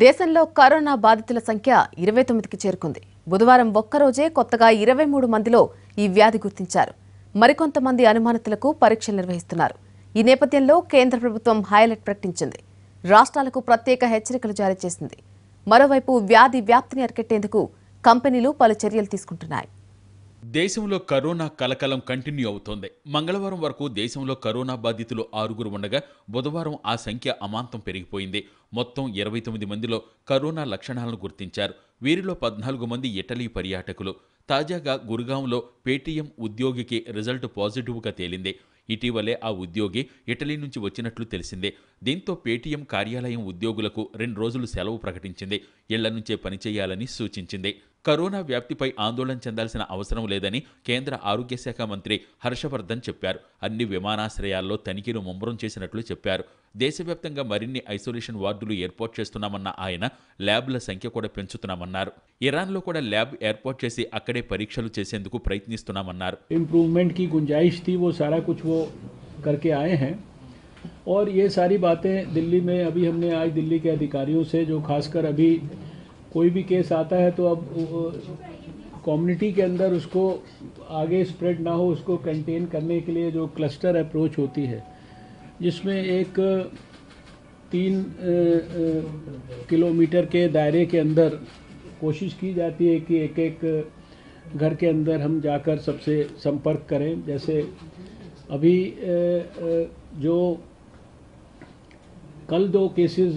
దేశంలో కరోనా బాధితుల సంఖ్య ఇరవై తొమ్మిదికి చేరుకుంది. బుధవారం ఒక్కరోజే కొత్తగా ఇరవై మూడు మందిలో ఈ వ్యాధి గుర్తించారు. మరికొంతమంది అనుమానితులకు పరీక్షలు నిర్వహిస్తున్నారు. ఈ నేపథ్యంలో కేంద్ర ప్రభుత్వం హైలైట్ ప్రకటించింది. రాష్ట్రాలకు ప్రత్యేక హెచ్చరికలు జారీ చేసింది. మరోవైపు వ్యాధి వ్యాప్తిని అరికట్టేందుకు కంపెనీలు పలు చర్యలు తీసుకుంటున్నాయి. దేశంలో కరోనా కలకలం కంటిన్యూ అవుతోంది. మంగళవారం వరకు దేశంలో కరోనా బాధితులు ఆరుగురు ఉండగా బుధవారం ఆ సంఖ్య అమాంతం పెరిగిపోయింది. మొత్తం ఇరవై తొమ్మిది మందిలో కరోనా లక్షణాలను గుర్తించారు. వీరిలో పద్నాలుగు మంది ఇటలీ పర్యాటకులు. తాజాగా గురుగాంలో పేటీఎం ఉద్యోగికి రిజల్ట్ పాజిటివ్గా తేలింది. ఇటీవలే ఆ ఉద్యోగి ఇటలీ నుంచి వచ్చినట్లు తెలిసిందే. దీంతో పేటీఎం కార్యాలయం ఉద్యోగులకు రెండు రోజులు సెలవు ప్రకటించింది. ఇళ్ళ నుంచే పనిచేయాలని సూచించింది. కరోనా వ్యాప్తిపై ఆందోళన చెందాల్సిన అవసరం లేదని కేంద్ర ఆరోగ్య శాఖ మంత్రి హర్షవర్ధన్ చెప్పారు అన్ని విమానాశ్రయాల్లో తనిఖీలు ముమ్మరం చేసినట్లు చెప్పారు దేశవ్యాప్తంగా మరిన్ని ఐసోలేషన్ వార్డులు ఏర్పాటు చేస్తున్నామన్న ఆయన ల్యాబ్ల సంఖ్య కూడా పెంచుతున్నామన్నారు ఇరాన్లో కూడా ల్యాబ్ ఏర్పాటు చేసి అక్కడే పరీక్షలు చేసేందుకు ప్రయత్నిస్తున్నామన్నారు इम्प्रूवमेंट की गुंजाइश थी वो सारा कुछ वो करके आए हैं और ये सारी बातें दिल्ली में अभी हमने आज दिल्ली के अधिकारियों से जो खासकर अभी कोई भी केस आता है तो अब कम्युनिटी के अंदर उसको आगे स्प्रेड ना हो, उसको कंटेन करने के लिए जो क्लस्टर अप्रोच होती है, जिसमें एक, तीन किलोमीटर के दायरे के अंदर कोशिश की जाती है कि एक एक घर के अंदर हम जाकर सबसे संपर्क करें। जैसे अभी जो कल दो केसेस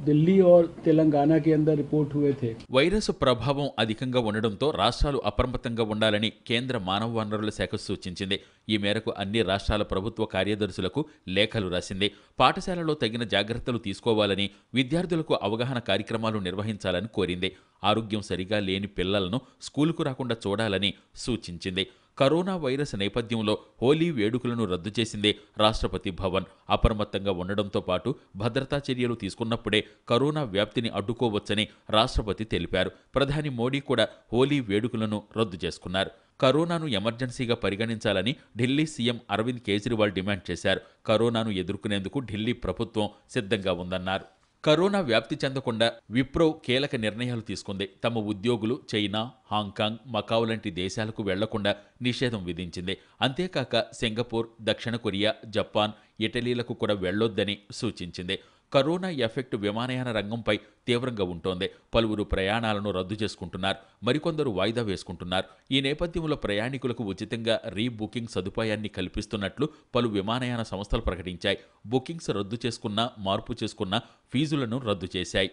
दिल्ली और तेलंगाना के अंदर रिपोर्ट हुए थे వైరస్ ప్రభావం అధికంగా ఉండడంతో రాష్ట్రాలు అప్రమత్తంగా ఉండాలని కేంద్ర మానవ వనరుల శాఖ సూచించింది ఈ మేరకు అన్ని రాష్ట్రాల ప్రభుత్వ కార్యదర్శులకు లేఖలు రాసింది పాఠశాలలో తగిన జాగ్రత్తలు తీసుకోవాలని విద్యార్థులకు అవగాహన కార్యక్రమాలు నిర్వహించాలని కోరింది ఆరోగ్యం సరిగా లేని పిల్లలను స్కూలుకు రాకుండా చూడాలని సూచించింది కరోనా వైరస్ నేపథ్యంలో హోలీ వేడుకలను రద్దు చేసిందే రాష్ట్రపతి భవన్. అప్రమత్తంగా ఉండడంతో పాటు భద్రతా చర్యలు తీసుకున్నప్పుడే కరోనా వ్యాప్తిని అడ్డుకోవచ్చని రాష్ట్రపతి తెలిపారు. ప్రధాని మోడీ కూడా హోలీ వేడుకలను రద్దు చేసుకున్నారు. కరోనాను ఎమర్జెన్సీగా పరిగణించాలని ఢిల్లీ సీఎం అరవింద్ కేజ్రీవాల్ డిమాండ్ చేశారు. కరోనాను ఎదుర్కొనేందుకు ఢిల్లీ ప్రభుత్వం సిద్ధంగా ఉందన్నారు. కరోనా వ్యాప్తి చెందకుండా విప్రో కీలక నిర్ణయాలు తీసుకుంది. తమ ఉద్యోగులు చైనా హాంకాంగ్ మకావ్ లాంటి దేశాలకు వెళ్ళకుండా నిషేధం విధించింది. అంతేకాక సింగపూర్ దక్షిణ కొరియా జపాన్ ఇటలీలకు కూడా వెళ్ళొద్దని సూచించింది. కరోనా ఎఫెక్ట్ విమానయాన రంగంపై తీవ్రంగా ఉంటోంది. పలువురు ప్రయాణాలను రద్దు చేసుకుంటున్నారు. మరికొందరు వాయిదా వేసుకుంటున్నారు. ఈ నేపథ్యంలో ప్రయాణికులకు ఉచితంగా రీబుకింగ్ సదుపాయాన్ని కల్పిస్తున్నట్లు పలు విమానయాన సంస్థలు ప్రకటించాయి. బుకింగ్స్ రద్దు చేసుకున్నా మార్పు చేసుకున్న ఫీజులను రద్దు చేశాయి.